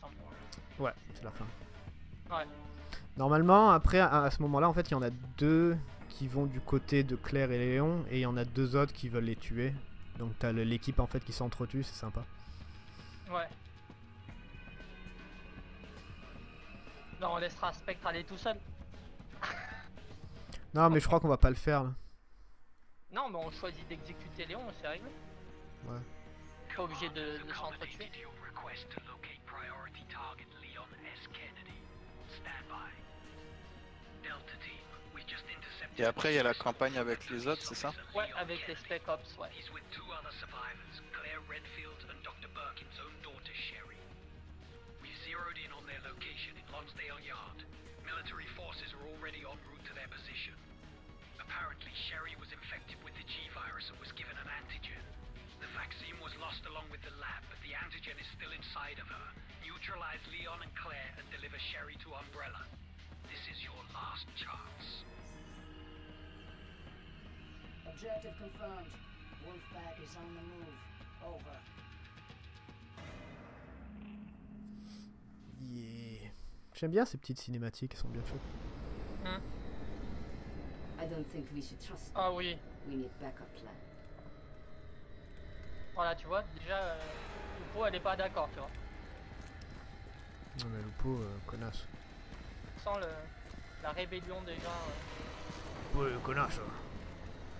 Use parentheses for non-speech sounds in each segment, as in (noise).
semble. Ouais, c'est la fin. Ouais. Normalement, après, à, à ce moment-là, en fait, il y en a deux qui vont du côté de Claire et Léon, et il y en a deux autres qui veulent les tuer. Donc t'as l'équipe en fait qui s'entretue, c'est sympa. Ouais. Non, on laissera Spectre aller tout seul. Non, mais je crois qu'on va pas le faire là. Non, mais on choisit d'exécuter Léon, c'est réglé. Ouais. Pas obligé de, de s'entretuer. Request to locate priority target Leon S. Kennedy. Stand by. Delta team, we just intercepted. Et après, il y a la campagne avec les autres, c'est ça Ouais, avec les Spec Ops, ouais. He's with two other survivors, Claire Redfield and Dr. Birkin's own daughter Sherry. We've zeroed in on their location in Lonsdale Yard. Military forces are already en route to their position. Apparently, Sherry inside of her. Neutralize Leon and Claire and deliver Sherry to Umbrella. This is your last chance. Objective confirmed. Wolfpack is on the move. Over. Yeah. J'aime bien ces petites cinématiques, elles sont bien faites. I don't think we should trust them. Ah oui. We need backup plan. Voilà, tu vois, déjà, euh, Lupo, elle est pas d'accord, tu vois. Non mais Lupo, euh, connasse. Sans le, la rébellion déjà. euh, Ouais, connasse.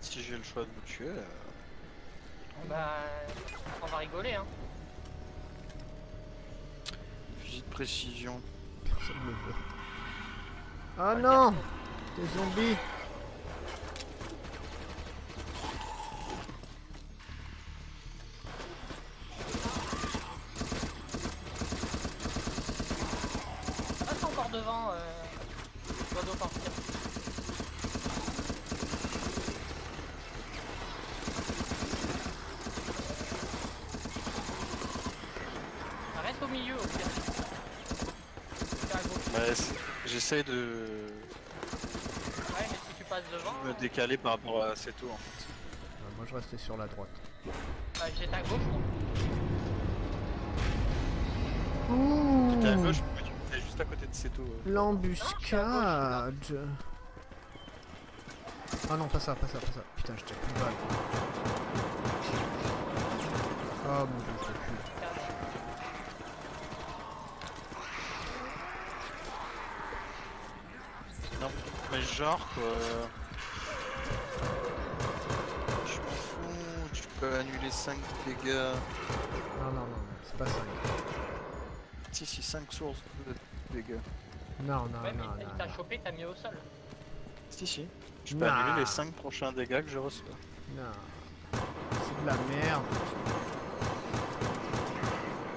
Si j'ai le choix de vous tuer, euh, bah, on va rigoler, hein. fusil de précision. Personne ne le veut. Ah non Des zombies Reste encore devant, euh, l'oiseau partir. Reste au milieu, au pire. Tiens, à gauche. Bah, c'est- J'essaie de Ouais, mais si tu passes devant, me décaler par rapport à Seto en fait. Ah, Moi je restais sur la droite. bah, j'étais à gauche. moi. T'es à Ouh gauche, mais juste à côté de Seto. euh. L'embuscade Ah non, pas ça, pas ça, pas ça. Putain, je tire plus de balles. Oh mon dieu, je l'ai plus. Non, mais genre quoi. Je m'en fous, tu peux annuler 5 dégâts. Non, non, non, non, c'est pas ça. Si, si, 5 sources de dégâts. Non, non, Ouais, mais non, il non, t'a non. chopé, t'as mis au sol. Si, si. Je peux Non. annuler les 5 prochains dégâts que je reçois. Non. C'est de la merde.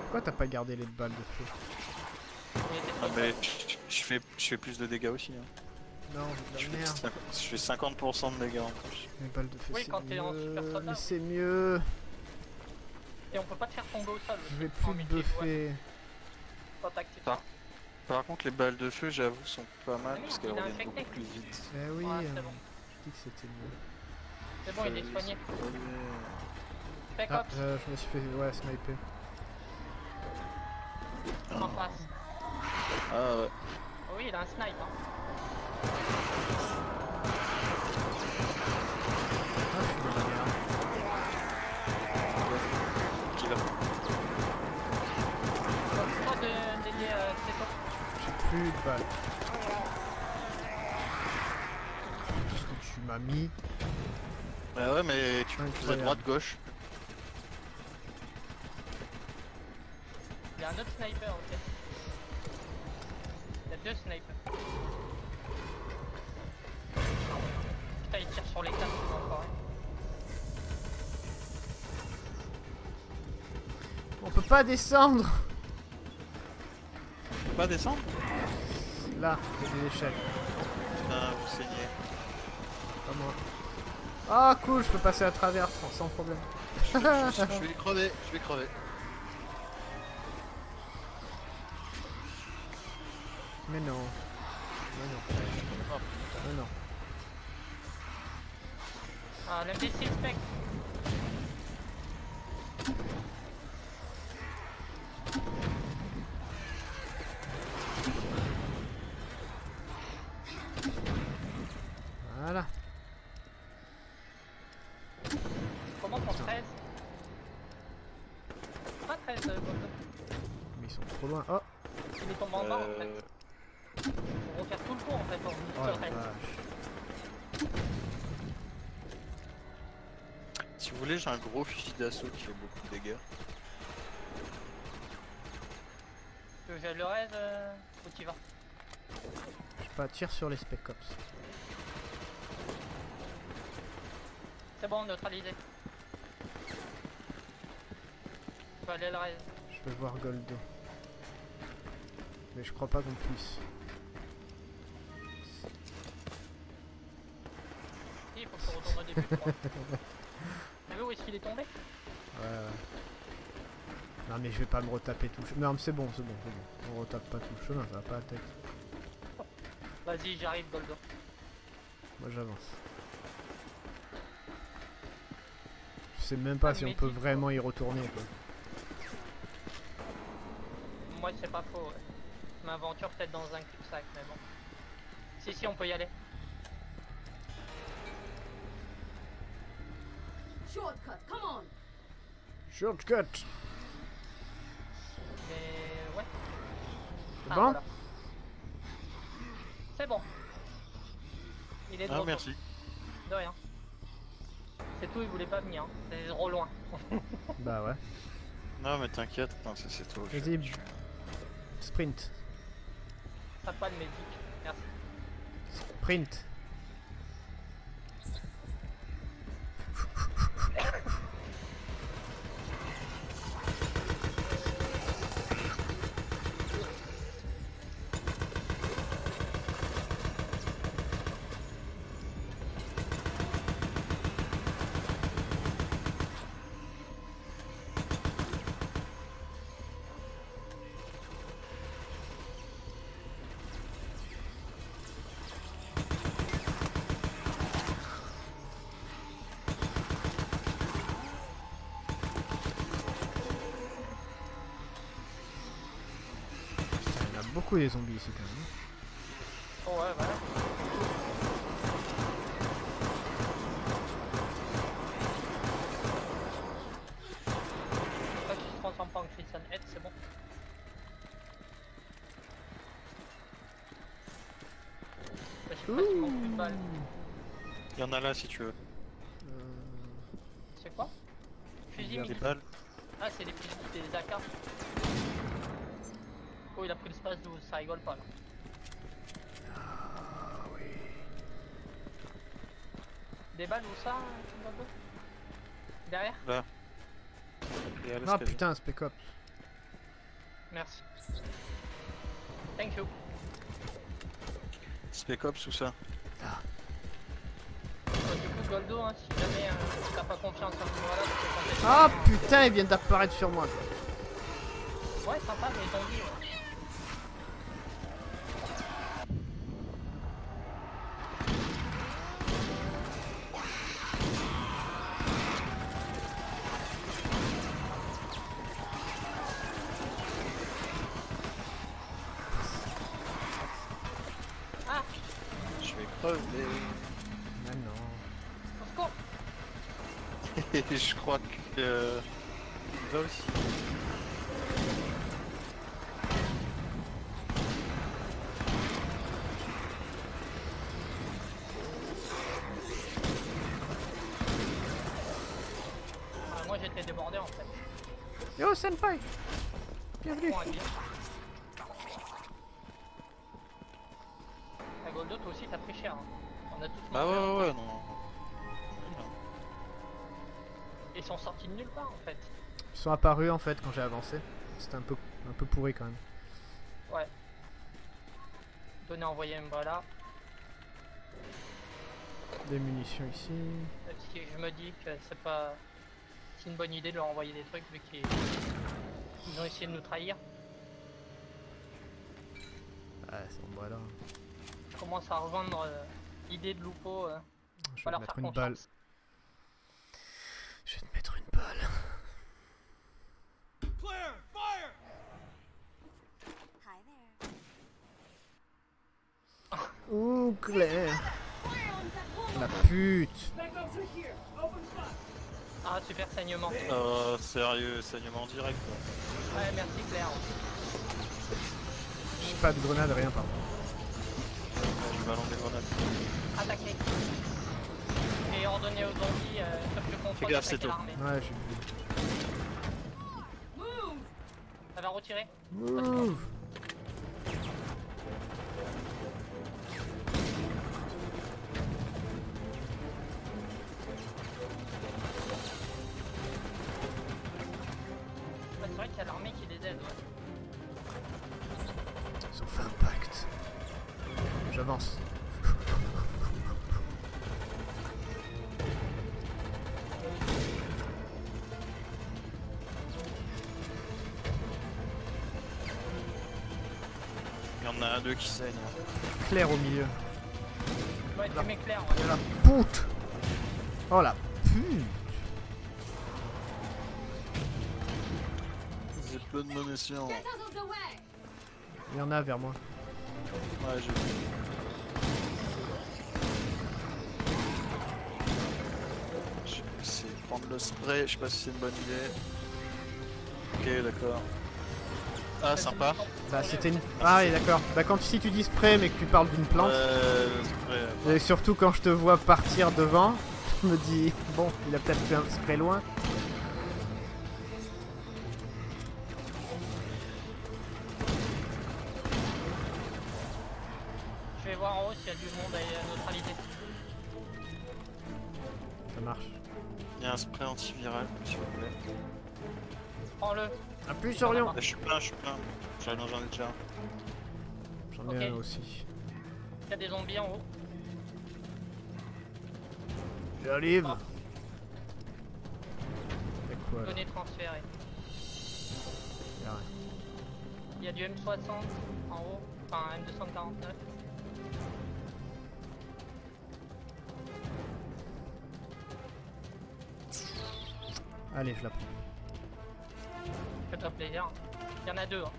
Pourquoi t'as pas gardé les balles de feu? Ah, mais je fais, je fais plus de dégâts aussi. Hein. Non, Je, c'est de la fais merde. 50, je fais 50% de dégâts en plus. Les balles de feu, Oui, c'est quand t'es en super mieux. soldat, Mais c'est mieux. Et on peut pas te faire tomber au sol. Je vais plus ouais, buffer. quand t'actives Ah. ça. Par contre, les balles de feu, j'avoue, sont pas mal Oui, parce qu'elles a reviennent beaucoup plus vite. Eh oui, Ouais, c'est euh, bon. je dis que c'était mieux. C'est bon, il est soigné. Ah, Ops, euh, je me suis fait ouais, sniper. en face. Ah ouais. Oh oui, il a un snipe. Hein. J'ai plus de balles. Qu'est-ce que tu m'as mis Bah ouais, mais tu Incroyable. faisais droite-gauche. Il y a un autre sniper, ok. Il y a deux snipers. Putain, il tire sur les quatre encore. hein. On peut pas descendre peux pas descendre Là, c'est des échelles. Putain, vous saignez. Pas moi. Ah cool, je peux passer à travers sans, sans problème. Je (laughs) vais crever, je vais crever. Mais non. Mais non. Mais non. Ah, l'imbécile spec. sont trop loin. Oh, Il est tombé en bas en fait. Euh, Faut refaire tout le tour en fait. pour oh la revenir sur vache. si vous voulez, j'ai un gros fusil d'assaut qui fait beaucoup de dégâts. Tu veux que je le raise euh, Où tu vas Je sais pas, tire sur les spec ops. C'est bon, neutralisé. Tu vas aller le raise. Je vais voir Goldo. Mais je crois pas qu'on puisse. Si, il faut que tu retournes au début. je crois. (laughs) T'as vu où est-ce qu'il est tombé? Ouais, ouais. Non mais je vais pas me retaper tout le chemin. Non mais c'est bon, c'est bon, c'est bon. On retape pas tout le chemin, ça va pas la tête. Vas-y, j'arrive, Goldo. Moi j'avance. Je sais même pas Ah, si on peut vraiment y retourner quoi. Moi, c'est pas faux. Ouais. Je m'aventure peut-être dans un cul-de-sac, mais bon. Si, si, on peut y aller. Shortcut Mais ouais. C'est Ah, bon voilà. C'est bon. Il est de Ah, retour. merci. De rien. C'est tout, il voulait pas venir. hein. C'est trop loin. (laughs) Bah ouais. Non, mais t'inquiète, c'est je- Vas-y, sprint. T'as pas de médic. Merci. Sprint. Beaucoup des zombies ici quand même. Oh ouais, voilà. Toi, tu te transformes pas en Christian Head, c'est bon. Bah, balles. Il y en a là si tu veux. Euh, C'est quoi Fusil Des Des mini. balles Ah, c'est des fusils, des AK. Oh, il a pris le space 12, ça rigole pas là. Ah oui. Des balles où ça, Derrière? Là. Ah l'escalier. putain, Spec Ops. Merci. Thank you. Spec Ops ou ça? Bon, du coup, Goldo, hein, si jamais euh, t'as pas confiance en ce moment-là, tu peux Ah putain, ils viennent d'apparaître sur moi. Ouais, sympa, mais zombies, ouais. Ah, Je vais crever. Ah non. au secours Et je crois que. euh, il va aussi. Ah, Moi j'étais débordé en fait. Yo Senpai Bienvenue un. Ah, Goldo, toi aussi t'as pris cher. hein. On a tous Bah ouais, ouais, ouais, non. Ils sont sortis de nulle part en fait. Ils sont apparus en fait quand j'ai avancé. C'était un peu, un peu pourri quand même. Ouais. Donner envoyer Umbrella. Des munitions ici. Je me dis que c'est pas. C'est une bonne idée de leur envoyer des trucs vu qu'ils ils ont essayé de nous trahir. Ah, c'est bon, voilà. Je commence à rejoindre euh, l'idée de Lupo. euh, Je vais leur te faire mettre une balle. Je vais te mettre une balle. Ouh, Claire La pute Ah super saignement. Euh, sérieux, saignement direct. quoi. Ouais merci Claire. J'ai pas de grenade, rien par contre. Je balance des grenades. Attaquez. Et ordonnez aux zombies, euh, sauf le contrôle Fais gaffe, c'est tout. Ouais, j'ai vu. Ça va retirer Move J'avance. Il y en a deux qui saignent. Claire au milieu. Ouais, tu m'éclaires. Et Ouais. la pute Oh la pute J'ai peu de munitions. Ouais! Il y en a vers moi. j'ai vu. Je vais essayer de prendre le spray, je sais pas si c'est une bonne idée. Ok, d'accord. Ah, sympa. Bah c'était une... Ah oui d'accord. Bah quand si tu dis spray mais que tu parles d'une plante, Euh, spray, et surtout quand je te vois partir devant, (laughs) je me dis bon il a peut-être fait un spray loin. Je vais voir en haut s'il y a du monde à neutraliser. Ça marche. Il y a un spray antiviral, s'il vous plaît. Prends-le. Appuie sur Lyon Ah, je suis plein, je suis plein. J'en ai déjà un. J'en ai un aussi. Il y a des zombies en haut. J'arrive Ah. C'est quoi là Données transférées. Y a rien. Il y a du M60 en haut. Enfin, M249. Allez je la prends. Fais-toi plaisir. Il y en a deux. Hein.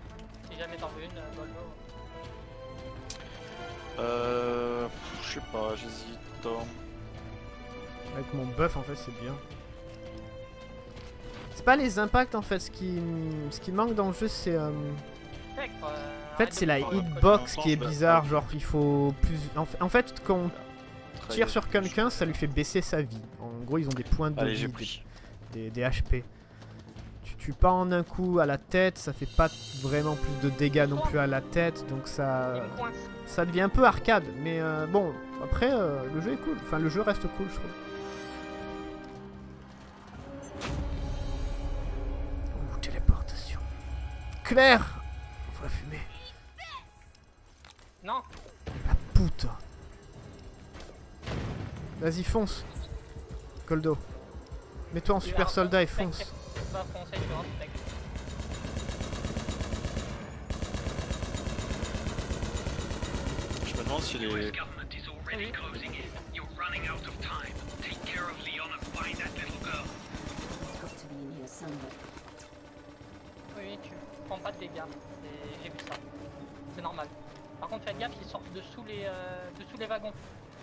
Si jamais t'en veux une, euh, Volvo. Euh. Je sais pas, j'hésite. hein. Avec mon buff en fait c'est bien. C'est pas les impacts en fait, ce qui, ce qui manque dans le jeu c'est... euh, euh, En fait c'est la hitbox connu. qui est bizarre, genre il faut plus... En fait, quand on tire sur quelqu'un ça lui fait baisser sa vie. En gros ils ont des points de Allez, vie, pris. Des, des HP. Tu tues pas en un coup à la tête, ça fait pas vraiment plus de dégâts non plus à la tête, donc ça, ça devient un peu arcade. Mais euh, bon, après euh, le jeu est cool, enfin le jeu reste cool je trouve. Ouh, téléportation. Claire Faut la fumer. Non, La puta. Vas-y fonce. Coldo. Mets-toi en super soldat et fonce. Je me demande si les. Oui, oui, tu prends pas de dégâts. C'est- J'ai vu ça. C'est normal. Par contre, faites gaffe, ils sortent dessous les, euh, dessous les wagons.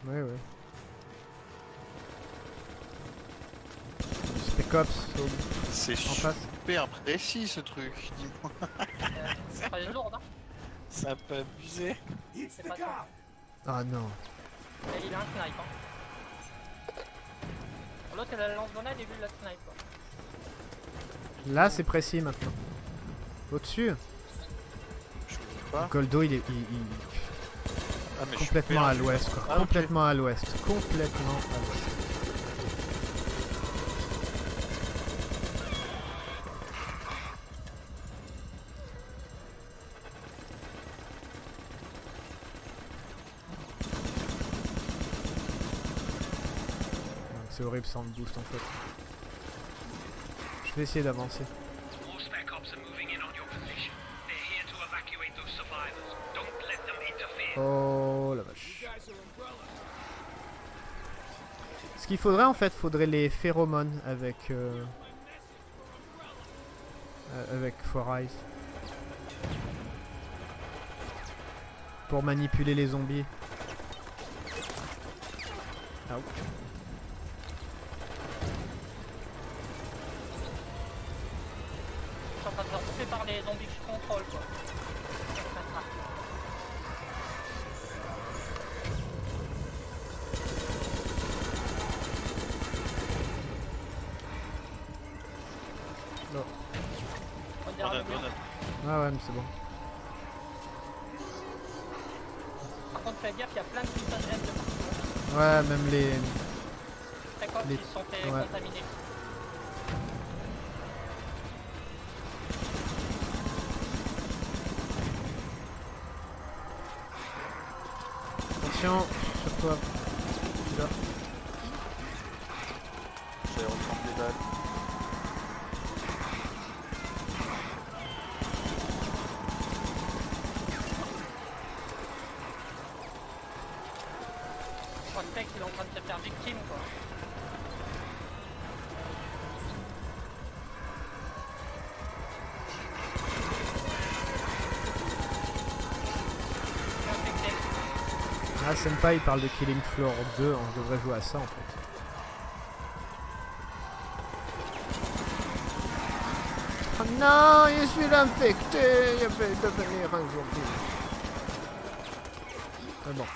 Ouais, ouais. C'est en face. super précis ce truc, dis-moi. C'est pas les lourdes, hein. C'est. C'est pas ça. Ah non. Et il a un snipe, hein. L'autre, il a la lance-grenade et lui, il a le snipe. quoi. Là, c'est précis maintenant. Au-dessus. Je pas. Goldo, il est il- il- Ah, mais je suis complètement à l'ouest, quoi. Ah, ok. complètement à l'ouest. Complètement à l'ouest. C'est horrible sans le boost en fait. Je vais essayer d'avancer. Oh la vache. Ce qu'il faudrait en fait, faudrait les phéromones avec euh, euh, avec Four Eyes pour manipuler les zombies. Ah, ouch. Je suis en train de me faire bouffer par les zombies que je contrôle. troll quoi. Non. On dirait Grenade, le mur. grenade. C'est bon. Par contre, fais gaffe, il y a plein de putains de haines de. Ouais, même les. Les- se sont ouais. contaminer. Attention, sur toi. Là. J'allais reprendre des balles. Je crois que le mec, il est en train de se faire victime quoi. Infecté. Ah, Senpai il parle de Killing Floor 2, on devrait jouer à ça en fait. Oh non, je suis infecté, je vais devenir un zombie. Mais bon.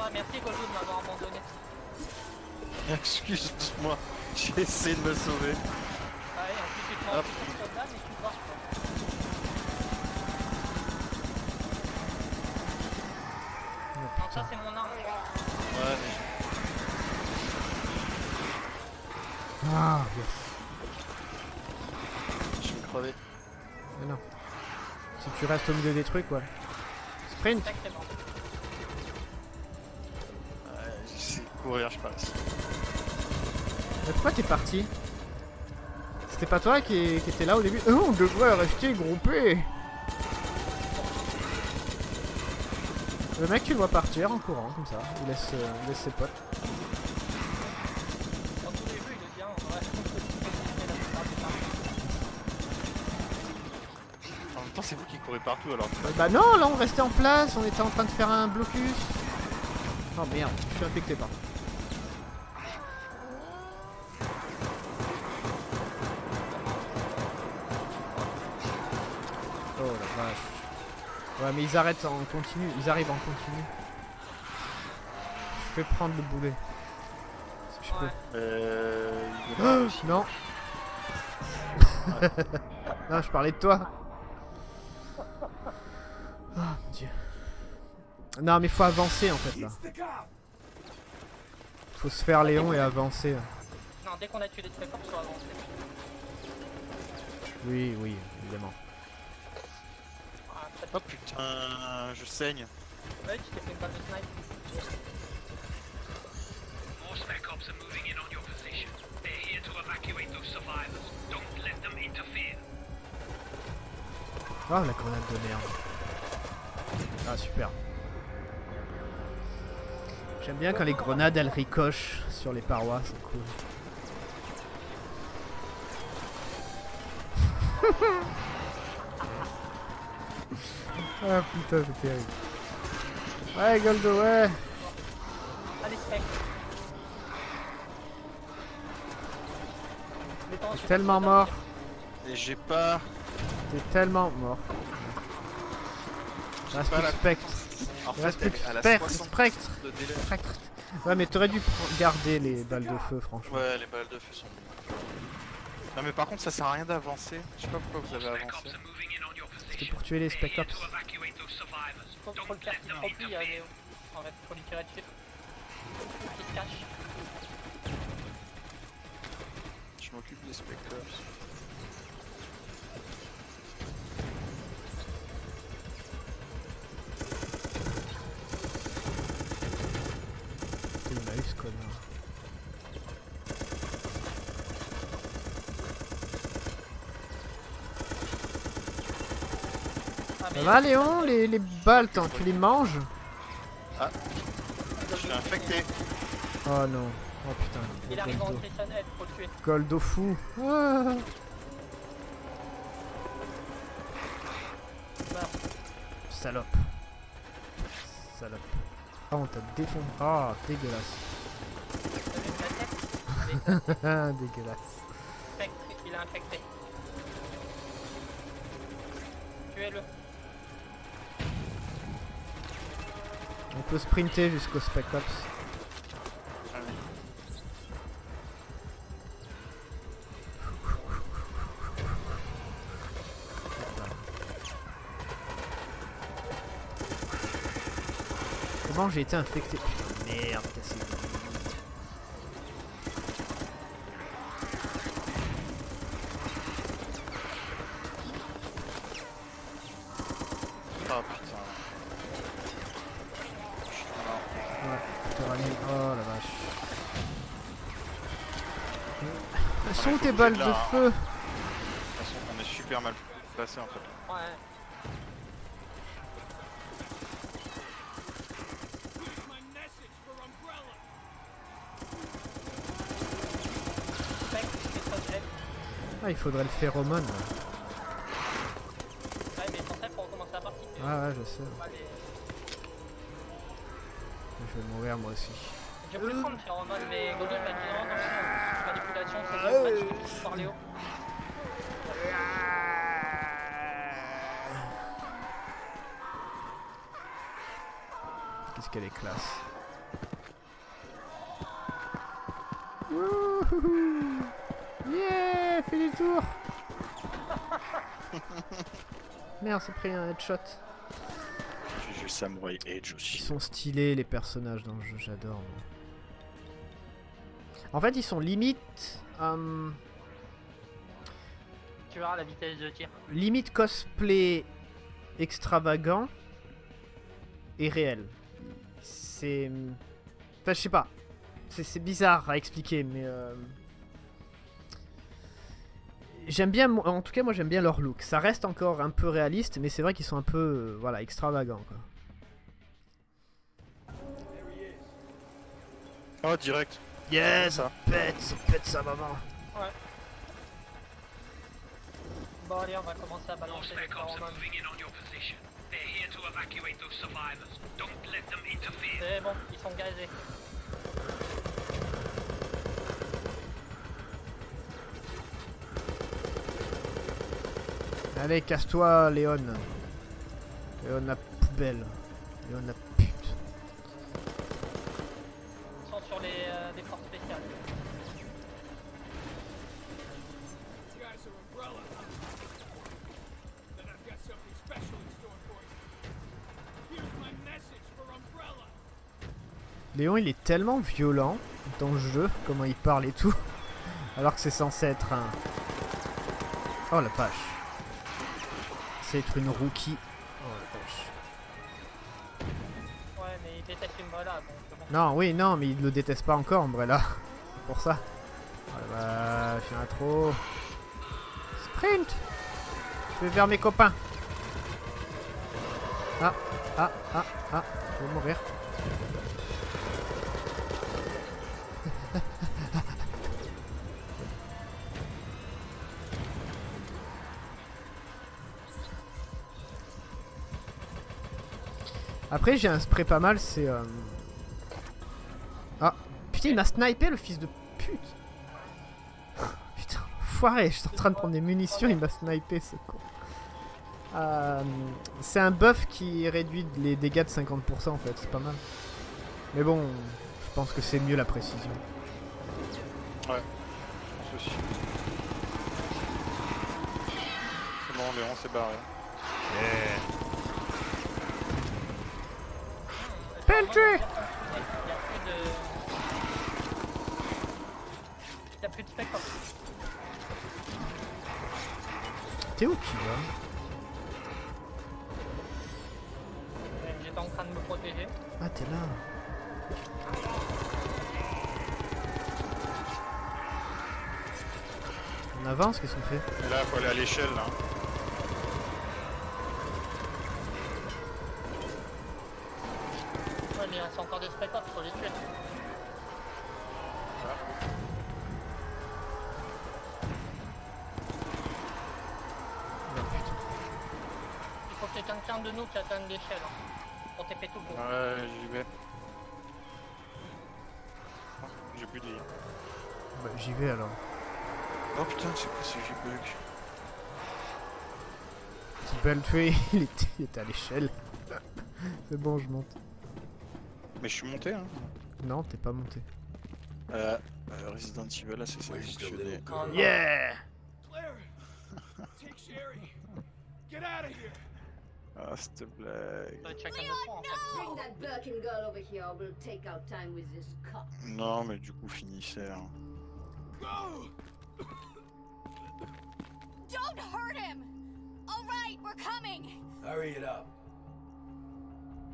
Ah, merci Goldou de m'avoir abandonné. Excuse-moi, j'ai essayé de me sauver. Ah ouais, en plus tu te prends Hop. plus de soldats, mais tu te marches pas. Oh, Non, putain. ça c'est mon arme. Ouais, Ah, yes. je vais crever. Mais non. Restes au milieu des trucs, ouais. Sprint. Ouais, j'essaie de courir, je passe. Mais pourquoi t'es parti? C'était pas toi qui, qui était là au début? Oh, on devrait rester groupé Le mec, tu le vois partir en courant, comme ça. Il laisse, euh, il laisse ses potes. Dans tous les jeux, il est bien. Ouais, je trouve que tu peux continuer la plupart du temps. En même temps, c'est vous qui courez partout alors. Euh, bah non, là, on restait en place. On était en train de faire un blocus. Oh merde, je suis infecté par. Oh la vache. Ouais, mais ils arrêtent en continu. Ils arrivent en continu. Je vais prendre le boulet. Si je peux. Ouais. Euh. Oh, non. (laughs) non, je parlais de toi. Non, mais faut avancer en fait là. Faut se faire Léon et avancer. Non, dès qu'on a tué les spectres, faut avancer. Oui, oui, évidemment. Ah, Oh putain, je saigne. Ouais, tu t'es fait une balle de snipe. More spec ops are moving in on your position. They're here to evacuate those survivors. Don't let them interfere. Oh la grenade de merde. Ah super. J'aime bien quand les grenades elles ricochent sur les parois, c'est cool. ah putain c'est terrible. Ouais Goldo ouais T'es tellement mort. Et j'ai pas. T'es tellement mort. Il la-. En fait, elle, que elle a Spectre, 60 Spectre. de délai. Spectre. Ouais mais t'aurais dû garder les balles de feu franchement. Ouais, les balles de feu sont. Non, mais par contre, ça sert à rien d'avancer. Je sais pas pourquoi vous avez Spec avancé. ops C'était pour tuer les le faire à. Léo. En fait, lui tirer dessus. Il se cache. Je m'occupe des specters. Il connard. Ah, Ça va Léon les, les balles, t'en- tu les manges Je suis infecté. Oh non. Oh putain. Il arrive en Head, faut le tuer. Goldo fou. Ah. Salope. Salope. Ah on t'a défoncé. Ah dégueulasse. T'as vu la tête des (laughs) Dégueulasse. Il est infecté. Tuez-le. On peut sprinter jusqu'au Spec Ops. Comment j'ai été infecté Putain, merde, cassé. Ah putain. Non. Ouais, putain, Rami. Oh la vache. De feu De toute façon, on est super mal placé en fait. Ouais. Ah, il faudrait le phéromone. là. Ouais, mais pour ça, faut recommencer la partie. Ah ouais, je sais. Je vais mourir moi aussi. J'ai voulu prendre Pheromone, mais Goldie m'a dit non, non, c'est manipulation, c'est Ah pas du tout par Léo. Qu'est-ce qu'elle est classe. Wouhou Yeah, fais du tour (laughs) Merde, c'est pris un headshot. J'ai Samurai Edge Ils aussi. sont stylés les personnages dans le jeu, j'adore. En fait, ils sont limite... hum, Tu verras la vitesse de tir. limite cosplay extravagant et réel. C'est. Enfin, je sais pas. C'est- C'est bizarre à expliquer, mais. euh, J'aime bien, en tout cas, moi j'aime bien leur look. Ça reste encore un peu réaliste, mais c'est vrai qu'ils sont un peu, euh, voilà, extravagants. Quoi. Oh, direct. Yes, ça. pète, ça pète sa maman. Bon, allez, on va commencer à balancer les. C'est bon, ils sont gazés. Allez, casse-toi, Léon. Léon la poubelle. Léon la pute. Léon, il est tellement violent dans le jeu, comment il parle et tout. (laughs) Alors que c'est censé être un. Oh la vache. C'est être une rookie. Oh la vache. Ouais, mais ils détestent Umbrella, donc. Non, oui, non, mais il le déteste pas encore, Umbrella. (laughs) C'est pour ça. Oh la vache, il y en a trop. Sprint Je vais vers mes copains. Ah, ah, ah, ah, je vais mourir. Après, j'ai un spray pas mal, c'est. euh, Ah, putain, il m'a snipé le fils de pute. Putain, foiré, je suis en train de prendre des munitions, il m'a snipé ce con. Euh, c'est un buff qui réduit les dégâts de 50% en fait, c'est pas mal. Mais bon, je pense que c'est mieux la précision. Ceci. C'est bon, Léon s'est barré. Pelleté Plus de spec ops. T'es où tu vas Ouais, J'étais en train de me protéger. Ah, t'es là. On avance, qu'est-ce qu'on fait? Et là, faut aller à l'échelle là. Hein, pour TP tout le monde. Ouais, j'y vais. J'ai plus de vie. Bah, j'y vais alors. Oh putain, c'est quoi ce J-Bug Petit Beltway, (laughs) il était, il était à l'échelle. (laughs) C'est bon, je monte. Mais je suis monté, hein. Non, t'es pas monté. Euh, euh, Resident Evil, là, c'est ça. Yeah en fait. Bring that Birkin girl over here. We'll take our time with this cop. Non, mais du coup, finissez. Hein. Go! Don't hurt him! All right, we're coming. Hurry it up.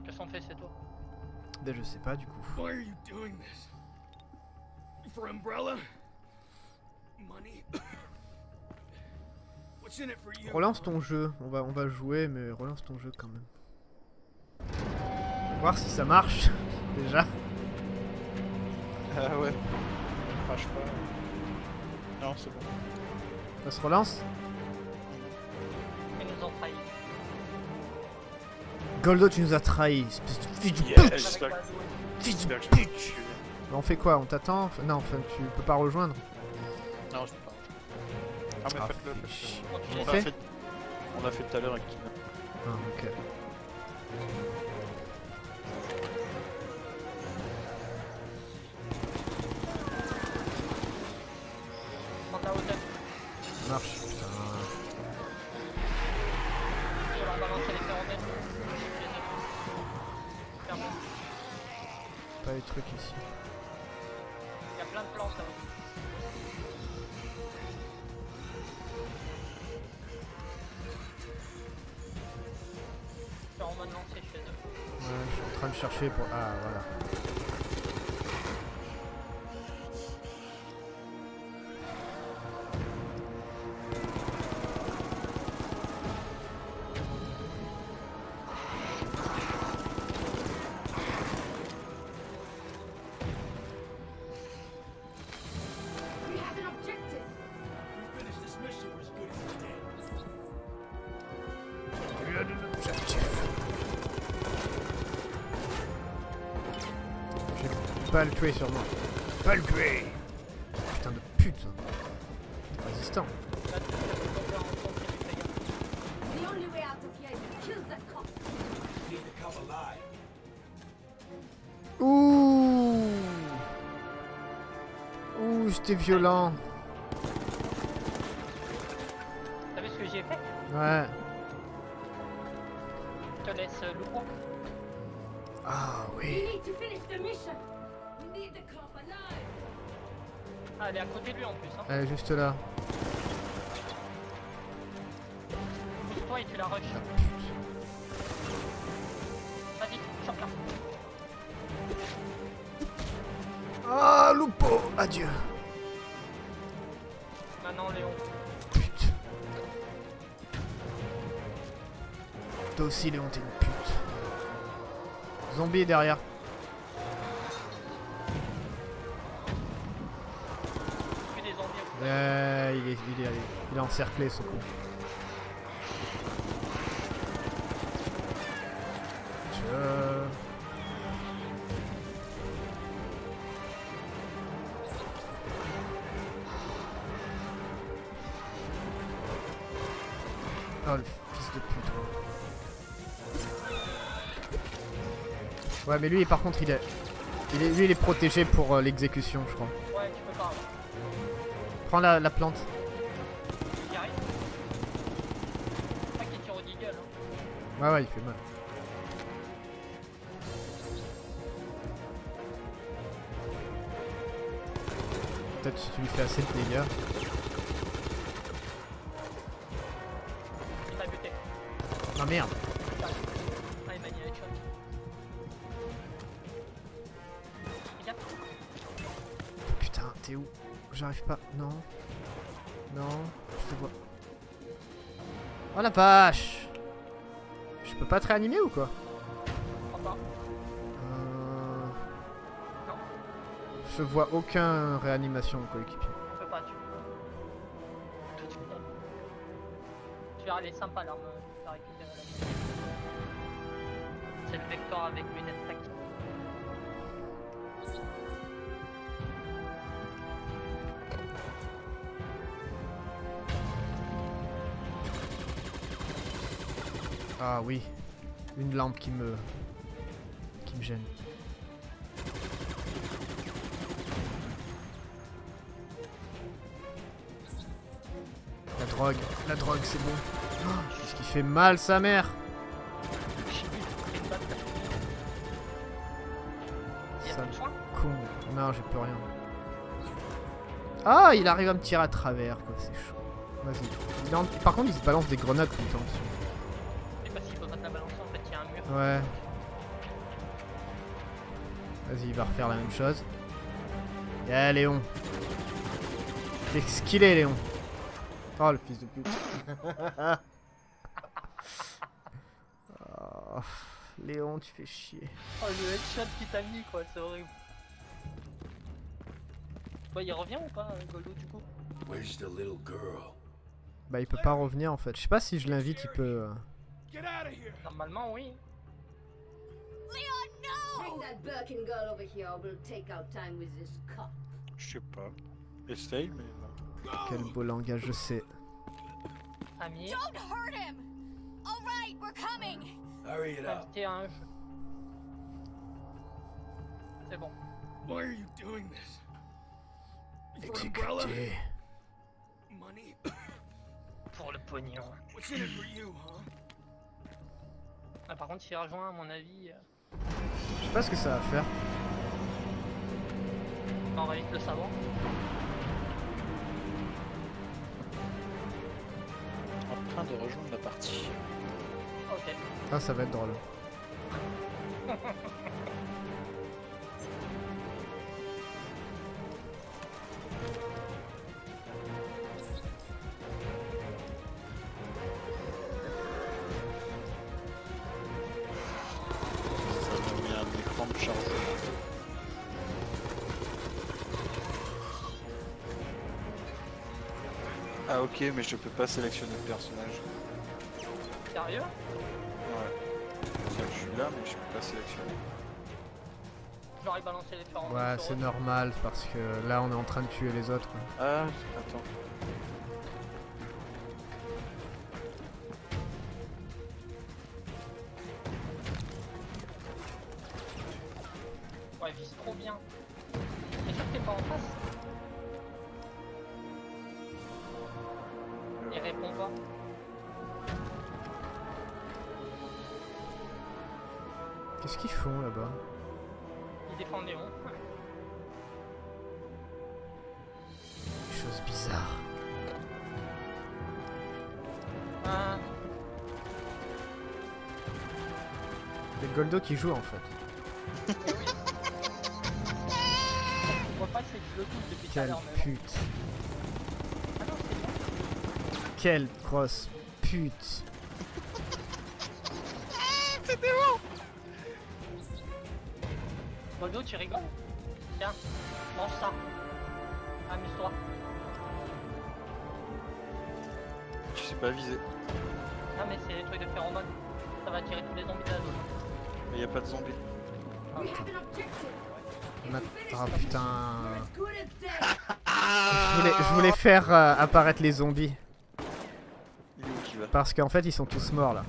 Qu'est-ce qu'on fait, c'est toi Bah, je sais pas du coup. Why are you doing this? For Umbrella? Money? (coughs) Relance ton jeu. On va, on va jouer, mais relance ton jeu quand même. Voir si ça marche. (laughs) Déjà. Ah ouais. Crache pas. Non, c'est bon. Ça se relance Ils nous ont trahis. Goldo, tu nous as trahis. Espèce de fils Yeah, pute Fils pute On fait quoi? On t'attend? Non, enfin, tu peux pas rejoindre. Non, je peux pas. Ah, mais Ah, faites-le, faites-le. On l'a fait tout à l'heure avec Kina. Ah, ok. Train de chercher pour. Ah, voilà. Vais pas le tuer sûrement. Pas le tuer Putain de pute Résistant. Come alive. Ouh Ouh, j'étais violent. T'as vu ce que j'ai fait? Ouais. Je te laisse euh, loup. Ah We oui. need to finish the mission. Ah, elle est à côté de lui en plus. Hein. Elle est juste là. Pousse-toi et tu la rush. Vas-y, chope là. Ah, Lupo Adieu. Maintenant, Léon. Pute. Toi aussi, Léon, t'es une pute. Zombie est derrière. Il est, il est, il est encerclé, ce. Je... Oh, le fils de pute. Ouais, mais lui, par contre, il est... Il est, lui, il est protégé pour euh, l'exécution, je crois. Prends la, la plante. Ouais, ouais, il fait mal. Peut-être si tu lui fais assez de dégâts. Il t'a buté. Ah merde m'a. Putain, t'es où? J'arrive pas. Non. Non, je te vois. Oh la vache Je peux pas te réanimer ou quoi? Euh, Je vois aucun réanimation coéquipier. on peut pas, tu Tu elle est sympa l'arme. Tu C'est le vecteur avec lunettes tactiques. Ah oui. Une lampe qui me... qui me gêne. La drogue, la drogue c'est bon. Oh, Qu'est-ce qui fait mal sa mère? Con. Non, j'ai plus rien. Ah, il arrive à me tirer à travers, quoi, c'est chaud. Vas-y. Par contre, il se balance des grenades tout le temps. Ouais. Vas-y, il va refaire la même chose. Yeah, Léon. Qu'est-ce qu'il est, Léon? Oh, le fils de pute. (laughs) Oh, Léon, tu fais chier. Oh, le headshot qui t'a mis, quoi, c'est horrible. Bah, il revient ou pas, Goldo, du coup? Where's the little girl? Bah, il peut pas revenir en fait. Je sais pas si je l'invite, il peut. euh, Get out of here! Normalement, oui. Leon, Bring no! that Birkin girl over here. We'll take our time with this cop. Je sais pas. Essaye, mais non. Quel beau langage, je sais. Ami, Don't hurt him! Alright, we're coming! Hurry it up. C'est bon. Why are you doing this? For Umbrella? Exécuté. Money? (coughs) Pour le pognon. What's in it for you, huh? Ah, par contre, s'il rejoint, à mon avis, euh, Je sais pas ce que ça va faire. on va vite le savoir. En train de rejoindre la partie. Ok. Ah, ça va être drôle. (laughs) Ok, mais je peux pas sélectionner le personnage. Sérieux? Ouais. Je suis là, mais je peux pas sélectionner. J'aurais balancé les phéromones. Ouais, c'est normal parce que là, on est en train de tuer les autres. quoi. Ah, attends. Ouais, il vise trop bien. Mais sûr que t'es pas en face Qu'est-ce qu'ils font là-bas Il défend Léon. Des choses bizarres. Ah, C'est Goldo qui joue en fait. on voit pas c'est que je le touche depuis tout à Quelle l'heure, pute. Ah non, c'est bon. Quelle grosse pute. Tu rigoles Tiens, mange ça. Amuse-toi. Je sais pas viser. Non mais c'est les trucs de phéromones. Ça va attirer tous les zombies de la zone. Mais y a pas de zombies. Ma- Ah putain. Je voulais, je voulais faire euh, apparaître les zombies. Il est où qui va Parce qu'en fait, ils sont tous morts là.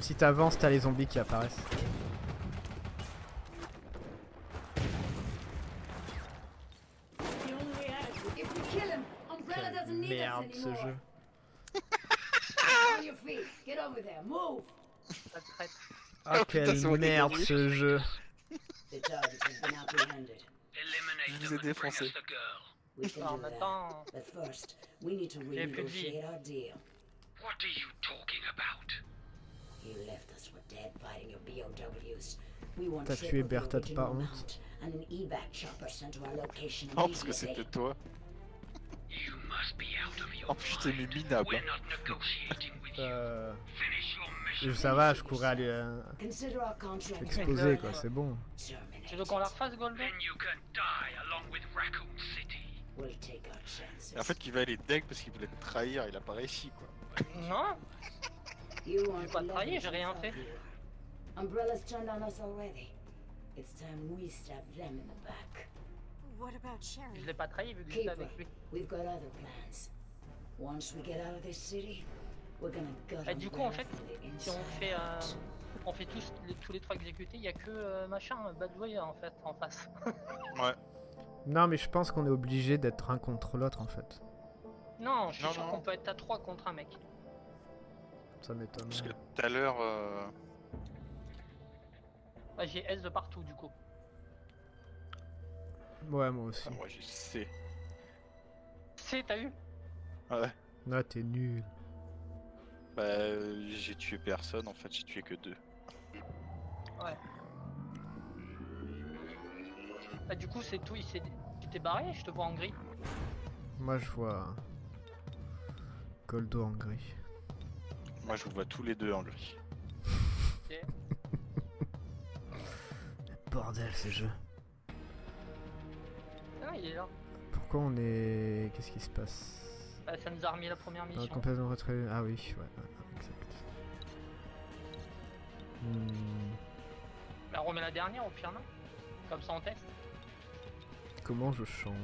Si t'avances, t'as les zombies qui apparaissent. If we kill him, Umbrella doesn't need us Merde ce anymore. jeu. On your feet. Get over there. Move. Ça Ah putain, quelle merde ce jeu. The target has been apprehended. Eliminate Je vous ai défoncé. J'ai plus de vie. What are you talking about? You left us for dead fighting your BOWs. We want T'as tué Bertha de honte. location Non, parce que c'était toi. You must be out of your En plus, t'es mind. minable. We're not negotiating with you. Euh, Finish your mission. ça va, je courais aller euh, Consider our contract exposer quoi, c'est bon. tu veux qu'on la refasse Goldo Then you can die along with Raccoon City. We'll take our chances. Et en fait, il va aller deck parce qu'il voulait te trahir, il a pas réussi quoi. Non want pas to trahi, j'ai rien fait. Umbrella's turned on us already. It's time we stab them in the back. Je l'ai pas trahi vu que j'étais avec lui. We've got other plans. Once we get out of this city, We're gonna gut Et du coup, en fait, Si on fait, euh, on fait tous les, tous les trois exécutés, il y a que euh, machin, Bad Boy en fait en face. (laughs) Ouais. Non, mais je pense qu'on est obligé d'être un contre l'autre en fait. non, je suis Non, sûr qu'on peut être à 3 contre un mec. Ça m'étonne. Parce que tout à l'heure. euh, Ah, J'ai S de partout du coup. Ouais, moi aussi. ah, moi j'ai C. C, t'as eu Ouais. Ah, t'es nul. Bah, j'ai tué personne en fait, j'ai tué que deux. Bah, du coup, c'est tout, il s'est tu t'es barré, je te vois en gris. Moi, je vois. Goldo en gris. Moi je vous vois tous les deux en gris. (laughs) Bordel, ces jeux. Il est là. Pourquoi on est. Qu'est-ce qui se passe Bah, ça nous a remis la première mission. complètement retrait. Ah oui, ouais, ouais, exact. Hmm, Bah, on remet la dernière au pire, non Comme ça on teste. comment je change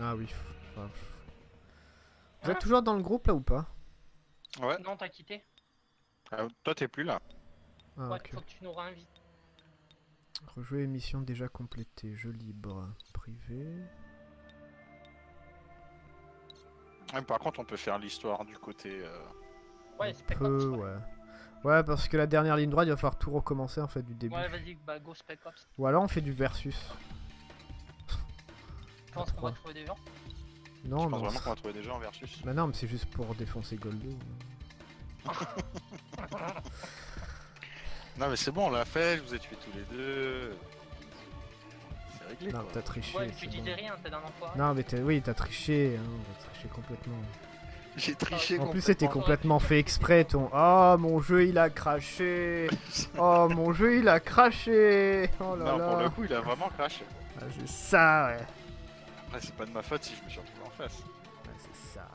Ah oui. enfin, Vous êtes toujours dans le groupe là ou pas Ouais. Non, t'as quitté Ah, toi t'es plus là. Ah, Ouais, faut que tu nous réinvites. Rejouer émission déjà complétée. Jeu libre. Privé. Ouais, par contre on peut faire l'histoire du côté. euh, Ouais, ouais. Ouais, parce que la dernière ligne droite, il va falloir tout recommencer en fait du début. Ouais, vas-y, bah go Spec Ops. Ou alors on fait du versus. Je pense qu'on va trouver des gens? Non, je non. vraiment qu'on va trouver des gens en versus? Bah non, mais c'est juste pour défoncer Goldo. (laughs) (laughs) Non mais c'est bon, on l'a fait, je vous ai tué tous les deux. C'est réglé Non, quoi. t'as triché. Ouais, c'est tu bon. disais rien, t'es d'un enfoiré. Non, mais t'as- oui, t'as triché. Hein, t'as triché complètement. J'ai triché En plus, c'était complètement. complètement fait exprès. Ton Oh, mon jeu il a craché. (laughs) Oh, mon jeu il a craché. Oh là Non, là. pour le coup, il a vraiment craché. Ah, c'est ça, ouais. Après, c'est pas de ma faute si je me suis retrouvé en face. C'est ça.